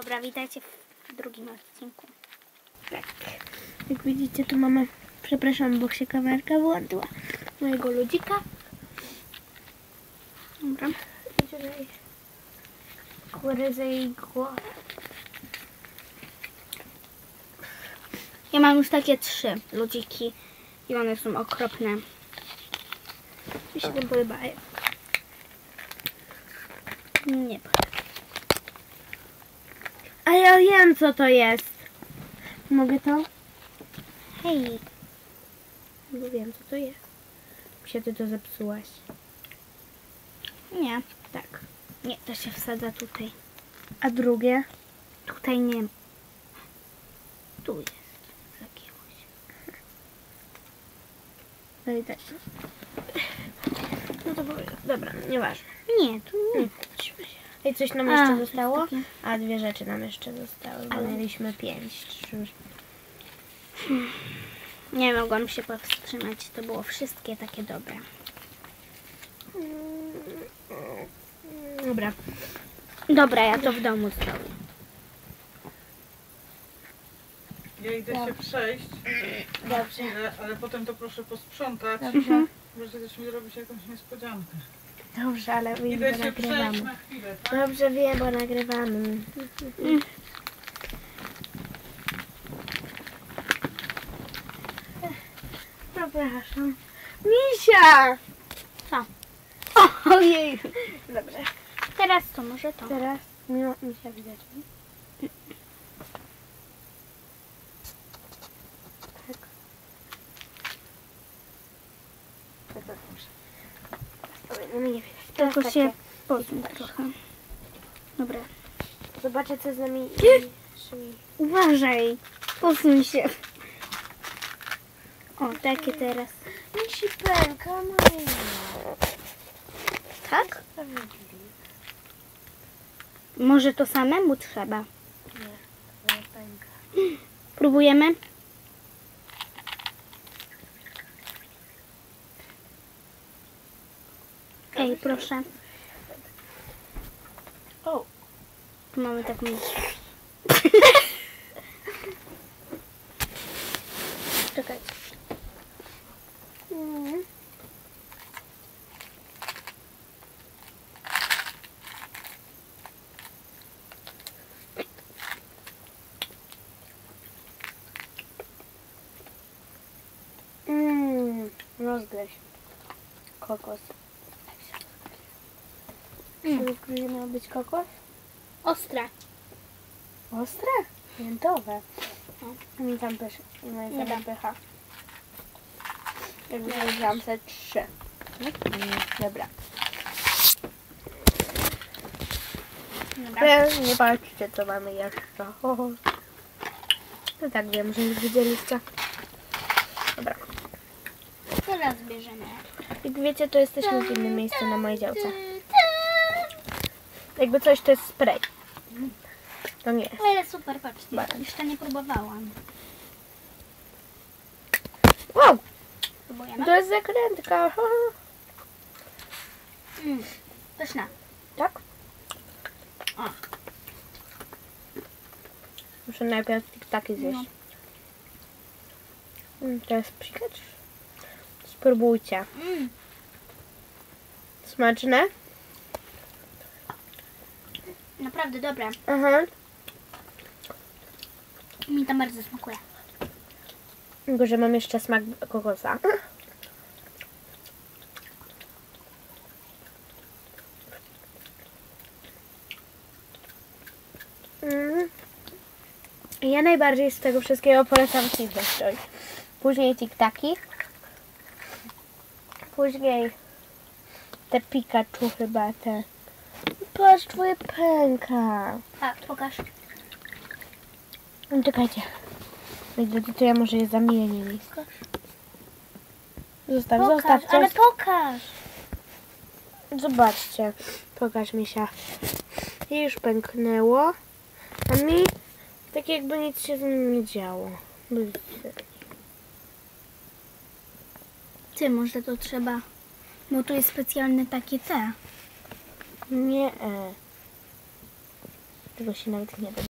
Dobra, witajcie w drugim odcinku. Tak. Jak widzicie, tu mamy, przepraszam, bo się kamerka włączyła, mojego ludzika. Dobra. Gryzę jej głowę. Ja mam już takie trzy ludziki i one są okropne. Mi się to podobają. Nie. A ja wiem, co to jest. Mogę to? Hej. Bo wiem, co to jest. Się ty to zepsułaś. Nie. Tak. Nie, to się wsadza tutaj. A drugie? Tutaj nie. Tu jest. Zagięło się. No i też. No to powiem. Dobra, nieważne. Nie, tu nie. I coś nam A, jeszcze zostało? takie- A dwie rzeczy nam jeszcze zostały, bo Ale- mieliśmy pięć. Trzy. Nie mogłam się powstrzymać. To było wszystkie takie dobre. Dobra. Dobra, ja to w domu zrobię. Ja idę się przejść, Dobrze. ale, ale potem to proszę posprzątać, Dobrze. Bo chcesz mi zrobić jakąś niespodziankę. Dobrze, ale wiem, Idę bo się przejść nagrywamy. na chwilę, tak? Dobrze wiem, bo nagrywamy. Przepraszam. Misia! Co? Ojej. Dobrze. Teraz to może to. Teraz mimo misia widać. nie? Tak. To to dobrze. Teraz to no nie Tylko tak się poznę trochę. Dobra. Zobaczę co z nami naszymi. Uważaj. Posuń się. O, takie teraz. Misi pęka, moja. Tak? Może to samemu trzeba. Nie, nie pęka. Próbujemy? Ej, proszę. O, mamy taką... czekajcie. Mm. Mmm, rozgryź. Kokos. Mm. Czy mm. miał być kokos? Ostre. Ostre? Miętowe. A mi tam pycha. No i tam pycha. Jakby ja wziąłam sobie trzy. Mm, Dobra. Dobra. Nie patrzcie co mamy jeszcze. Ho, ho. No tak wiem, że już widzieliście. Dobra. Teraz bierzemy. Jak wiecie, to jesteśmy w innym miejscu na mojej działce. Jakby coś to jest spray. To nie jest. Ale super, patrzcie. Bardzo. Jeszcze nie próbowałam. Wow! Próbujemy? To jest zakrętka. Mm. Pyszna. Tak? O. Muszę najpierw tiktaki zjeść. No. Mm, To jest psikacz? Spróbujcie. Mm. Smaczne? Naprawdę dobre. Aha. Mi to bardzo smakuje. Tylko, że mam jeszcze smak kokosa. Mm. Ja najbardziej z tego wszystkiego polecam Silver Joy. Później tiktaki. Później te Pikachu chyba te. Patrz, twoje pęka. A, pokaż. No, Czekajcie. Wejdę to ja może je zamienię nisko. Zostaw, Pokaż, zostaw. ale zostaw. pokaż. Zobaczcie. Pokaż mi się. I już pęknęło. A mi tak jakby nic się z nim nie działo. Ty, może to trzeba... Bo tu jest specjalne takie te. Nie. e. Tego się nawet nie da.